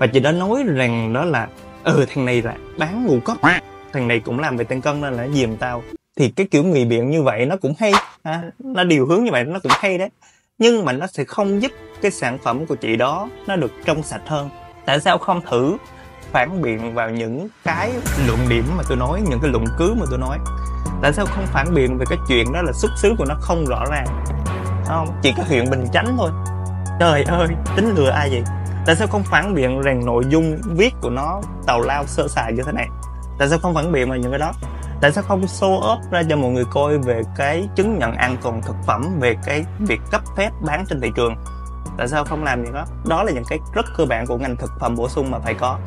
và chị đã nói rằng đó là ừ thằng này là bán ngũ cốc. Thằng này cũng làm về tăng cân nên là dìm tao. Thì cái kiểu ngụy biện như vậy nó cũng hay, ha? nó điều hướng như vậy nó cũng hay đấy. Nhưng mà nó sẽ không giúp cái sản phẩm của chị đó nó được trong sạch hơn. Tại sao không thử phản biện vào những cái luận điểm mà tôi nói, những cái luận cứ mà tôi nói? Tại sao không phản biện về cái chuyện đó là xuất xứ của nó không rõ ràng? Không, chỉ có huyện bình chánh thôi. Trời ơi, tính lừa ai vậy? Tại sao không phản biện rằng nội dung viết của nó tào lao sơ sài như thế này? Tại sao không phản biện mà những cái đó? Tại sao không show up ra cho mọi người coi về cái chứng nhận an toàn thực phẩm, về cái việc cấp phép bán trên thị trường? Tại sao không làm những đó? Đó là những cái rất cơ bản của ngành thực phẩm bổ sung mà phải có.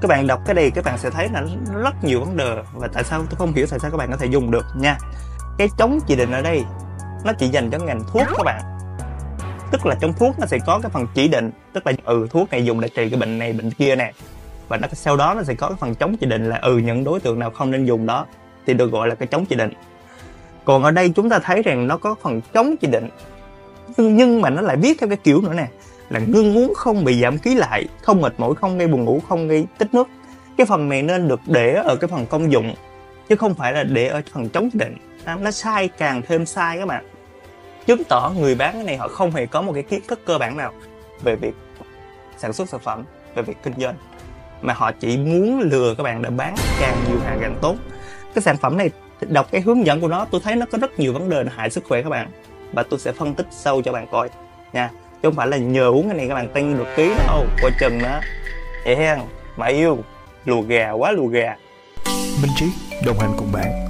Các bạn đọc cái này, các bạn sẽ thấy là rất nhiều vấn đề và tại sao tôi không hiểu tại sao các bạn có thể dùng được nha. Cái chống chỉ định ở đây, nó chỉ dành cho ngành thuốc các bạn tức là trong thuốc nó sẽ có cái phần chỉ định, tức là ừ thuốc này dùng để trị cái bệnh này, bệnh kia nè. Và nó, sau đó nó sẽ có cái phần chống chỉ định là ừ những đối tượng nào không nên dùng đó, thì được gọi là cái chống chỉ định. Còn ở đây chúng ta thấy rằng nó có phần chống chỉ định, nhưng mà nó lại viết theo cái kiểu nữa nè, là ngưng uống không bị giảm ký lại, không mệt mỏi, không gây buồn ngủ, không gây tích nước. Cái phần này nên được để ở cái phần công dụng, chứ không phải là để ở phần chống chỉ định. Nó sai, càng thêm sai các bạn chứng tỏ người bán cái này họ không hề có một cái kiến thức cơ bản nào về việc sản xuất sản phẩm, về việc kinh doanh. Mà họ chỉ muốn lừa các bạn để bán càng nhiều hàng càng tốt. Cái sản phẩm này, đọc cái hướng dẫn của nó, tôi thấy nó có rất nhiều vấn đề hại sức khỏe các bạn. Và tôi sẽ phân tích sâu cho bạn coi nha. Chứ không phải là nhờ uống cái này các bạn tăng được ký đâu coi chừng đó vậy hen mà yêu, lùa gà quá, lùa gà. Minh trí, đồng hành cùng bạn.